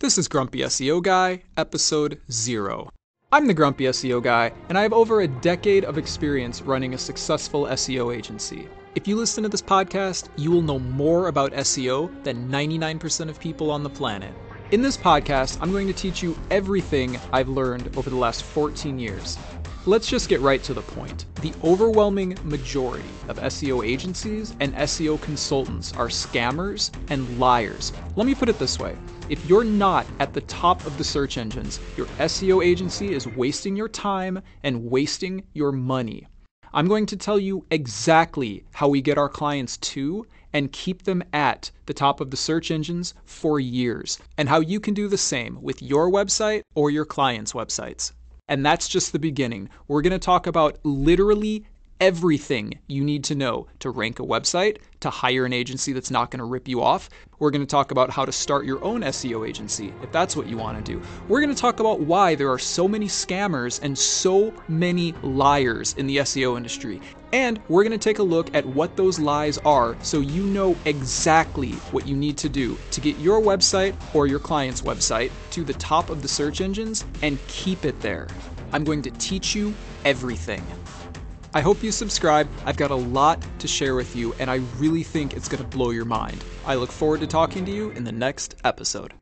This is Grumpy SEO Guy, episode 0. I'm the Grumpy SEO Guy, and I have over a decade of experience running a successful SEO agency. If you listen to this podcast, you will know more about SEO than 99% of people on the planet. In this podcast, I'm going to teach you everything I've learned over the last 14 years. Let's just get right to the point. The overwhelming majority of SEO agencies and SEO consultants are scammers and liars. Let me put it this way if you're not at the top of the search engines, your SEO agency is wasting your time and wasting your money. I'm going to tell you exactly how we get our clients to and keep them at the top of the search engines for years, and how you can do the same with your website or your clients' websites. And that's just the beginning. We're going to talk about literally everything you need to know to rank a website, to hire an agency that's not going to rip you off. We're going to talk about how to start your own SEO agency if that's what you want to do. We're going to talk about why there are so many scammers and so many liars in the SEO industry. And we're going to take a look at what those lies are so you know exactly what you need to do to get your website or your client's website to the top of the search engines and keep it there. I'm going to teach you everything. I hope you subscribe. I've got a lot to share with you, and I really think it's going to blow your mind. I look forward to talking to you in the next episode.